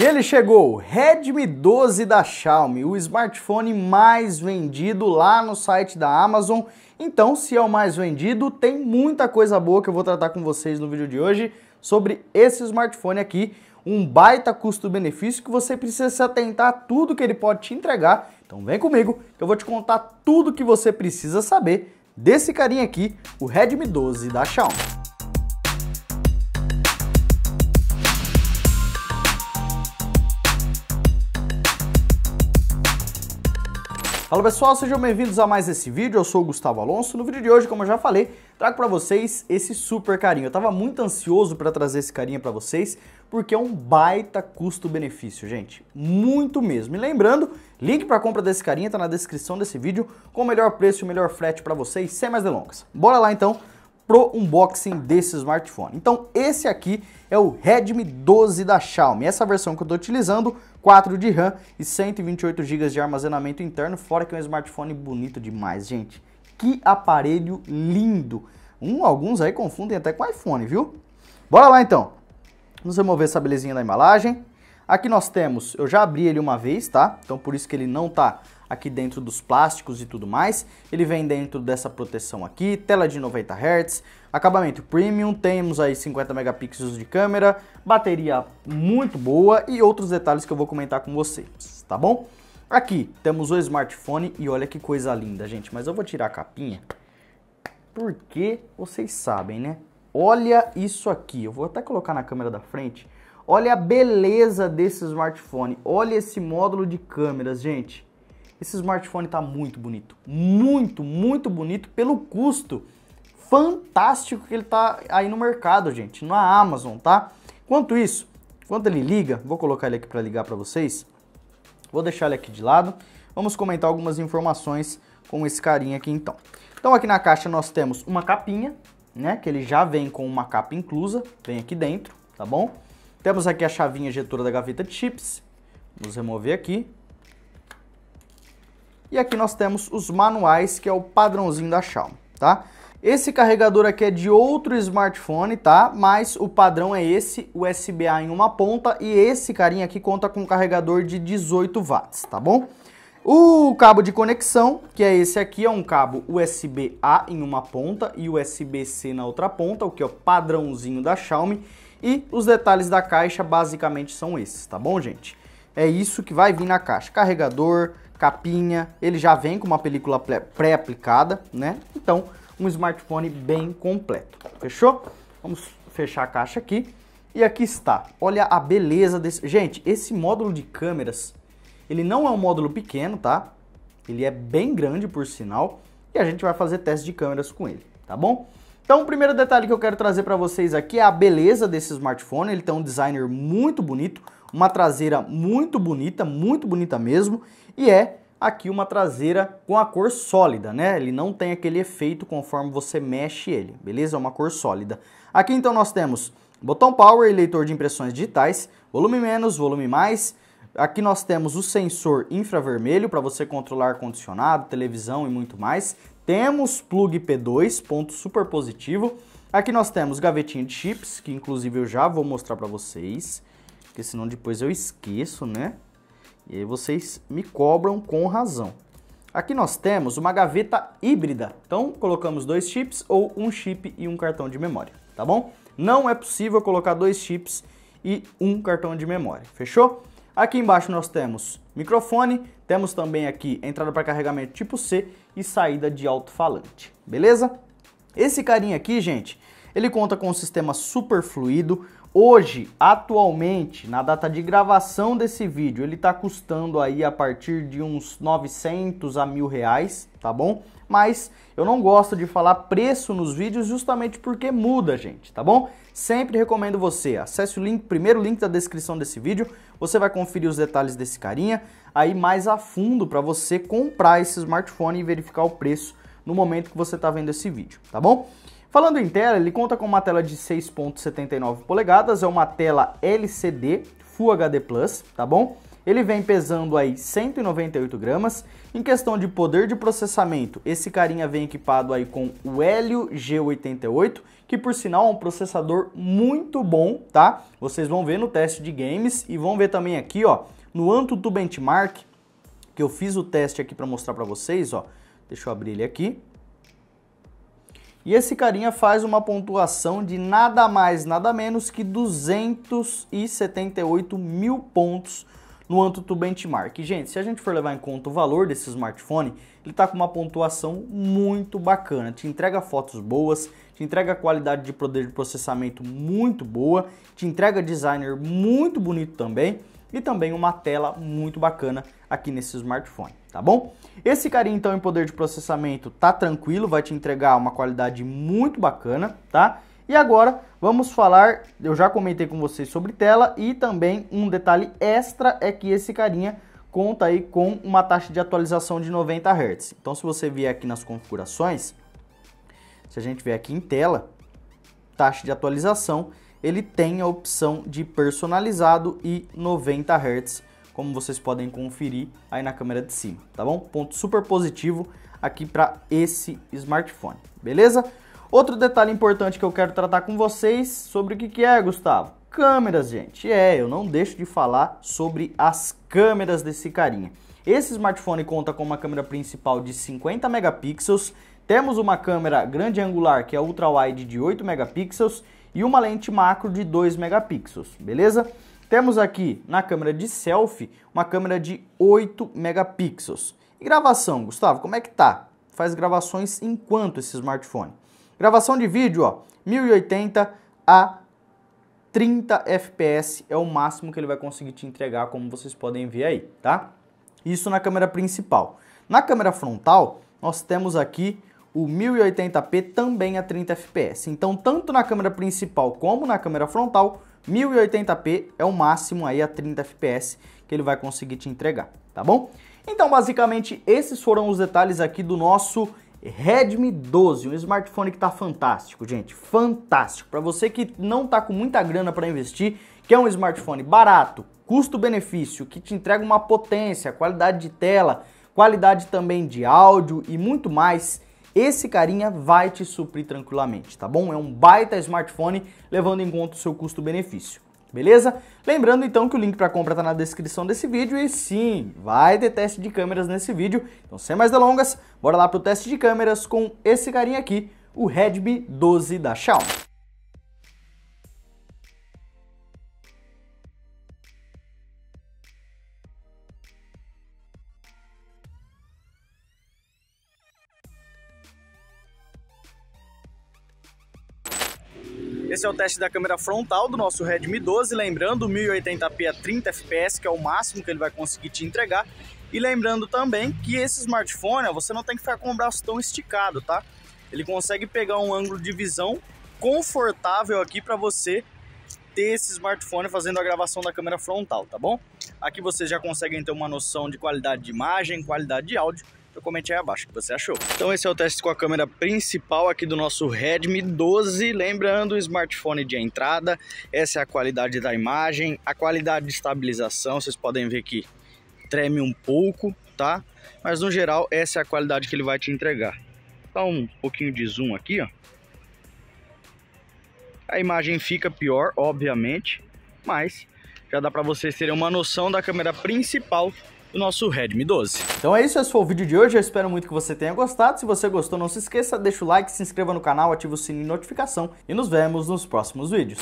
E ele chegou, Redmi 12 da Xiaomi, o smartphone mais vendido lá no site da Amazon. Então, se é o mais vendido, tem muita coisa boa que eu vou tratar com vocês no vídeo de hoje sobre esse smartphone aqui, um baita custo-benefício que você precisa se atentar a tudo que ele pode te entregar. Então vem comigo que eu vou te contar tudo que você precisa saber desse carinha aqui, o Redmi 12 da Xiaomi. Fala pessoal, sejam bem-vindos a mais esse vídeo, eu sou o Gustavo Alonso. No vídeo de hoje, como eu já falei, trago para vocês esse super carinho. Eu tava muito ansioso para trazer esse carinha para vocês, porque é um baita custo-benefício, gente. Muito mesmo. E lembrando, link para compra desse carinha tá na descrição desse vídeo, com o melhor preço e o melhor frete para vocês, sem mais delongas. Bora lá então pro unboxing desse smartphone. Então esse aqui é o Redmi 12 da Xiaomi. Essa versão que eu estou utilizando, 4 de RAM e 128 GB de armazenamento interno, fora que é um smartphone bonito demais, gente. Que aparelho lindo! Um, alguns aí confundem até com iPhone, viu? Bora lá então. Vamos remover essa belezinha da embalagem. Aqui nós temos, eu já abri ele uma vez, tá? Então por isso que ele não tá aqui dentro dos plásticos e tudo mais. Ele vem dentro dessa proteção aqui, tela de 90 Hz, acabamento premium, temos aí 50 megapixels de câmera, bateria muito boa e outros detalhes que eu vou comentar com vocês, tá bom? Aqui temos o smartphone e olha que coisa linda, gente, mas eu vou tirar a capinha porque vocês sabem, né? Olha isso aqui, eu vou até colocar na câmera da frente. Olha a beleza desse smartphone, olha esse módulo de câmeras, gente. Esse smartphone está muito bonito, muito, muito bonito pelo custo fantástico que ele está aí no mercado, gente, na Amazon, tá? Quanto isso, quando ele liga, vou colocar ele aqui para ligar para vocês, vou deixar ele aqui de lado, vamos comentar algumas informações com esse carinha aqui então. Então aqui na caixa nós temos uma capinha, né, que ele já vem com uma capa inclusa, vem aqui dentro, tá bom? Temos aqui a chavinha ejetora da gaveta de chips, vamos remover aqui, e aqui nós temos os manuais, que é o padrãozinho da Xiaomi, tá? Esse carregador aqui é de outro smartphone, tá? Mas o padrão é esse, USB-A em uma ponta, e esse carinha aqui conta com um carregador de 18 watts, tá bom? O cabo de conexão, que é esse aqui, é um cabo USB-A em uma ponta e USB-C na outra ponta, o que é o padrãozinho da Xiaomi. E os detalhes da caixa basicamente são esses, tá bom, gente? É isso que vai vir na caixa. Carregador, capinha, ele já vem com uma película pré-aplicada, né? Então, um smartphone bem completo. Fechou? Vamos fechar a caixa aqui. E aqui está. Olha a beleza desse... Gente, esse módulo de câmeras, ele não é um módulo pequeno, tá? Ele é bem grande, por sinal. E a gente vai fazer teste de câmeras com ele, tá bom? Então, o primeiro detalhe que eu quero trazer para vocês aqui é a beleza desse smartphone. Ele tem um designer muito bonito, uma traseira muito bonita, muito bonita mesmo, e é aqui uma traseira com a cor sólida, né? Ele não tem aquele efeito conforme você mexe ele, beleza? É uma cor sólida. Aqui então nós temos botão power e leitor de impressões digitais, volume menos, volume mais. Aqui nós temos o sensor infravermelho para você controlar ar-condicionado, televisão e muito mais. Temos plug P2, ponto super positivo. Aqui nós temos gavetinha de chips, que inclusive eu já vou mostrar para vocês, porque senão depois eu esqueço, né? E aí vocês me cobram com razão. Aqui nós temos uma gaveta híbrida, então colocamos dois chips ou um chip e um cartão de memória, tá bom? Não é possível colocar dois chips e um cartão de memória, fechou? Aqui embaixo nós temos microfone, temos também aqui entrada para carregamento tipo C e saída de alto-falante, beleza? Esse carinha aqui, gente, ele conta com um sistema super fluido. Hoje, atualmente, na data de gravação desse vídeo, ele está custando aí a partir de uns 900 a mil reais, tá bom? Mas eu não gosto de falar preço nos vídeos justamente porque muda, gente, tá bom? Sempre recomendo você, acesse o link, primeiro link da descrição desse vídeo, você vai conferir os detalhes desse carinha, aí mais a fundo para você comprar esse smartphone e verificar o preço no momento que você está vendo esse vídeo, tá bom? Falando em tela, ele conta com uma tela de 6.79 polegadas, é uma tela LCD Full HD+, tá bom? Ele vem pesando aí 198 gramas. Em questão de poder de processamento, esse carinha vem equipado aí com o Helio G88, que por sinal é um processador muito bom, tá? Vocês vão ver no teste de games e vão ver também aqui, ó, no AnTuTu Benchmark, que eu fiz o teste aqui para mostrar para vocês, ó. Deixa eu abrir ele aqui. E esse carinha faz uma pontuação de nada mais, nada menos que 278 mil pontos no AnTuTu Benchmark. Gente, se a gente for levar em conta o valor desse smartphone, ele está com uma pontuação muito bacana. Te entrega fotos boas, te entrega qualidade de poder de processamento muito boa, te entrega designer muito bonito também e também uma tela muito bacana aqui nesse smartphone, tá bom? Esse carinha então em poder de processamento tá tranquilo, vai te entregar uma qualidade muito bacana, tá? E agora vamos falar, eu já comentei com vocês sobre tela e também um detalhe extra é que esse carinha conta aí com uma taxa de atualização de 90 Hz. Então se você vier aqui nas configurações, se a gente vier aqui em tela, taxa de atualização, ele tem a opção de personalizado e 90 Hz, como vocês podem conferir aí na câmera de cima, tá bom? Ponto super positivo aqui para esse smartphone, beleza? Outro detalhe importante que eu quero tratar com vocês sobre o que, que é, Gustavo? Câmeras, gente. É, eu não deixo de falar sobre as câmeras desse carinha. Esse smartphone conta com uma câmera principal de 50 megapixels, temos uma câmera grande angular que é ultra wide de 8 megapixels e uma lente macro de 2 megapixels, beleza? Temos aqui na câmera de selfie uma câmera de 8 megapixels. E gravação, Gustavo, como é que tá? Faz gravações em quanto esse smartphone? Gravação de vídeo, ó, 1080 a 30 FPS é o máximo que ele vai conseguir te entregar, como vocês podem ver aí, tá? Isso na câmera principal. Na câmera frontal, nós temos aqui o 1080p também a 30 fps. Então, tanto na câmera principal como na câmera frontal, 1080p é o máximo aí a 30 fps que ele vai conseguir te entregar, tá bom? Então, basicamente, esses foram os detalhes aqui do nosso Redmi 12, um smartphone que tá fantástico, gente, fantástico. Para você que não tá com muita grana para investir, que é um smartphone barato, custo-benefício, que te entrega uma potência, qualidade de tela, qualidade também de áudio e muito mais, esse carinha vai te suprir tranquilamente, tá bom? É um baita smartphone levando em conta o seu custo-benefício. Beleza? Lembrando então que o link para compra está na descrição desse vídeo e sim, vai ter teste de câmeras nesse vídeo. Então sem mais delongas, bora lá pro teste de câmeras com esse carinha aqui, o Redmi 12 da Xiaomi. Esse é o teste da câmera frontal do nosso Redmi 12, lembrando 1080p a 30 fps, que é o máximo que ele vai conseguir te entregar. E lembrando também que esse smartphone, ó, você não tem que ficar com o braço tão esticado, tá? Ele consegue pegar um ângulo de visão confortável aqui para você ter esse smartphone fazendo a gravação da câmera frontal, tá bom? Aqui vocês já conseguem ter uma noção de qualidade de imagem, qualidade de áudio então comente aí abaixo o que você achou. Então esse é o teste com a câmera principal aqui do nosso Redmi 12, lembrando o smartphone de entrada, essa é a qualidade da imagem, a qualidade de estabilização, vocês podem ver que treme um pouco, tá? Mas no geral essa é a qualidade que ele vai te entregar. Dá um pouquinho de zoom aqui, ó. A imagem fica pior, obviamente, mas já dá para vocês terem uma noção da câmera principal do nosso Redmi 12. Então é isso, esse foi o vídeo de hoje, eu espero muito que você tenha gostado. Se você gostou, não se esqueça, deixa o like, se inscreva no canal, ativa o sininho de notificação e nos vemos nos próximos vídeos.